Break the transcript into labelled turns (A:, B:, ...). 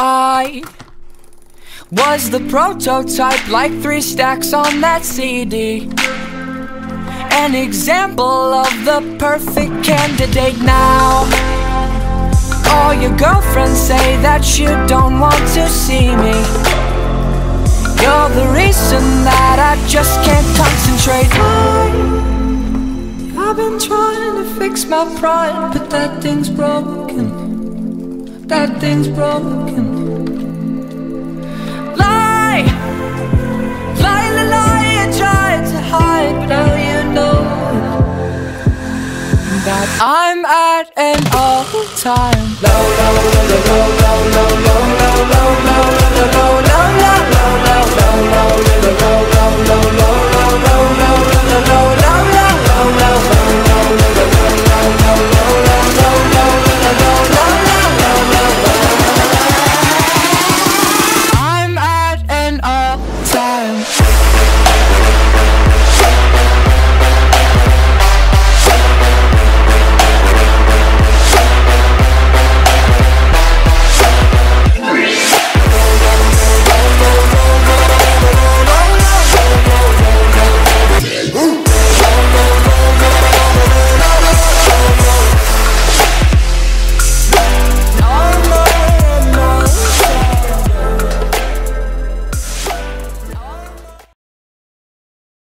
A: I was the prototype, like three stacks on that CD. An example of the perfect candidate now. All your girlfriends say that you don't want to see me. You're the reason that I fix my pride, but that thing's broken. That thing's broken. Lie, lie, lie, lie. I tried to hide, but now you know that I'm at an all-time low.